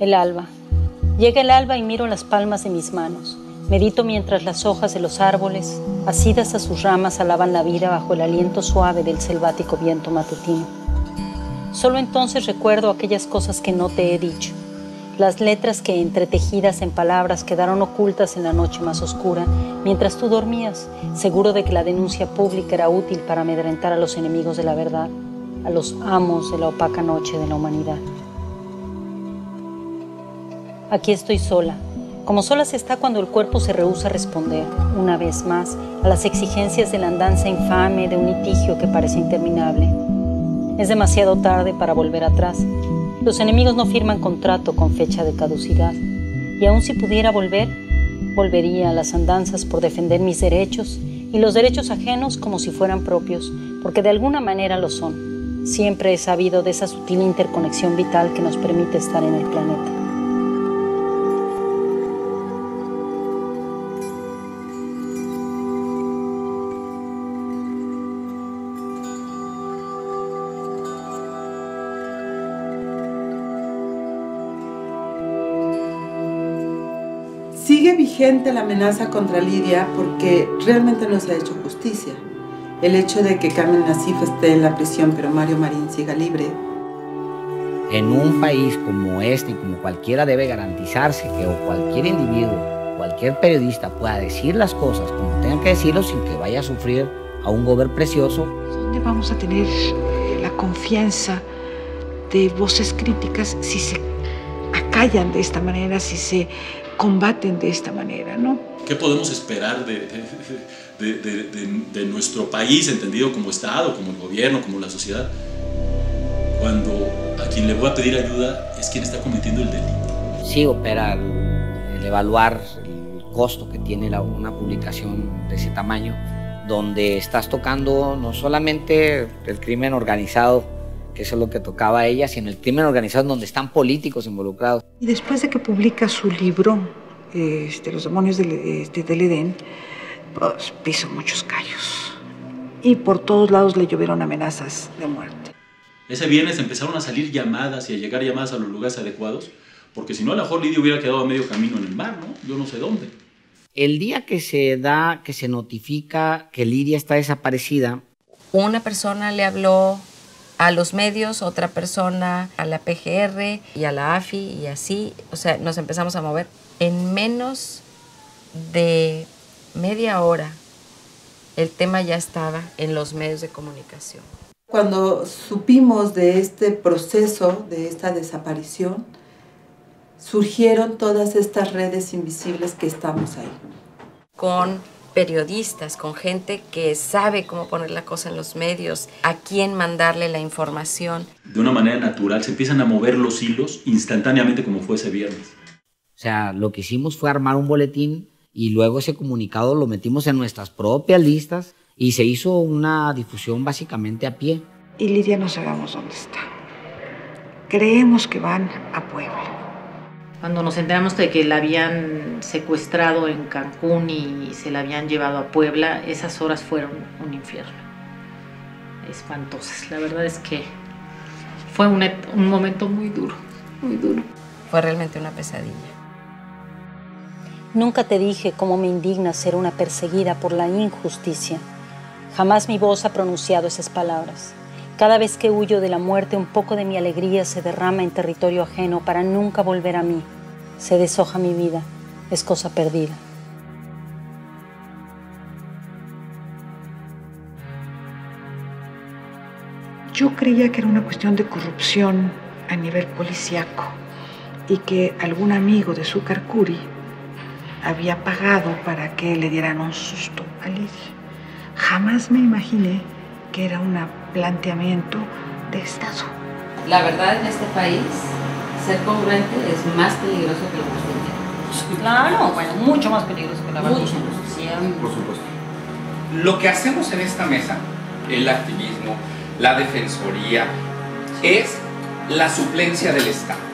El alba. Llega el alba y miro las palmas de mis manos. Medito mientras las hojas de los árboles, asidas a sus ramas, alaban la vida bajo el aliento suave del selvático viento matutino. Solo entonces recuerdo aquellas cosas que no te he dicho, las letras que entretejidas en palabras quedaron ocultas en la noche más oscura, mientras tú dormías, seguro de que la denuncia pública era útil para amedrentar a los enemigos de la verdad, a los amos de la opaca noche de la humanidad. Aquí estoy sola, como sola se está cuando el cuerpo se rehúsa a responder, una vez más, a las exigencias de la andanza infame de un litigio que parece interminable. Es demasiado tarde para volver atrás. Los enemigos no firman contrato con fecha de caducidad. Y aun si pudiera volver, volvería a las andanzas por defender mis derechos y los derechos ajenos como si fueran propios, porque de alguna manera lo son. Siempre he sabido de esa sutil interconexión vital que nos permite estar en el planeta. Sigue vigente la amenaza contra Lidia porque realmente no se ha hecho justicia. El hecho de que Carmen Nasif esté en la prisión pero Mario Marín siga libre. En un país como este y como cualquiera debe garantizarse que o cualquier individuo, cualquier periodista pueda decir las cosas como tengan que decirlo sin que vaya a sufrir a un gobierno precioso. ¿Dónde vamos a tener la confianza de voces críticas si se acallan de esta manera, si se combaten de esta manera, ¿no? ¿Qué podemos esperar de, de, nuestro país, entendido como Estado, como el gobierno, como la sociedad, cuando a quien le voy a pedir ayuda es quien está cometiendo el delito? Sí, opera el, evaluar el costo que tiene una publicación de ese tamaño, donde estás tocando no solamente el crimen organizado, que eso es lo que tocaba a ella, sino el crimen organizado donde están políticos involucrados. Y después de que publica su libro, este, Los demonios del, este, del Edén, pues piso muchos callos. Y por todos lados le llovieron amenazas de muerte. Ese viernes empezaron a salir llamadas y a llegar llamadas a los lugares adecuados, porque si no, a lo mejor Lidia hubiera quedado a medio camino en el mar, ¿no? Yo no sé dónde. El día que se da, que se notifica que Lidia está desaparecida, una persona le habló a los medios, otra persona a la PGR y a la AFI y así, o sea, nos empezamos a mover. En menos de media hora el tema ya estaba en los medios de comunicación. Cuando supimos de este proceso, de esta desaparición, surgieron todas estas redes invisibles que estamos ahí. Con periodistas, con gente que sabe cómo poner la cosa en los medios, a quién mandarle la información. De una manera natural se empiezan a mover los hilos instantáneamente como fue ese viernes. O sea, lo que hicimos fue armar un boletín y luego ese comunicado lo metimos en nuestras propias listas y se hizo una difusión básicamente a pie. Y Lidia no sabemos dónde está. Creemos que van a Puebla. Cuando nos enteramos de que la habían secuestrado en Cancún y se la habían llevado a Puebla, esas horas fueron un infierno. Espantosas. La verdad es que fue un, un momento muy duro, muy duro. Fue realmente una pesadilla. Nunca te dije cómo me indigna ser una perseguida por la injusticia. Jamás mi voz ha pronunciado esas palabras. Cada vez que huyo de la muerte, un poco de mi alegría se derrama en territorio ajeno para nunca volver a mí. Se deshoja mi vida, es cosa perdida. Yo creía que era una cuestión de corrupción a nivel policíaco y que algún amigo de Curi había pagado para que le dieran un susto a Lidia. Jamás me imaginé que era un planteamiento de Estado. La verdad en este país, ser congruente es más peligroso que la justicia. Claro, bueno, mucho más peligroso que la verdad. Por supuesto. Lo que hacemos en esta mesa, el activismo, la defensoría, es la suplencia del Estado.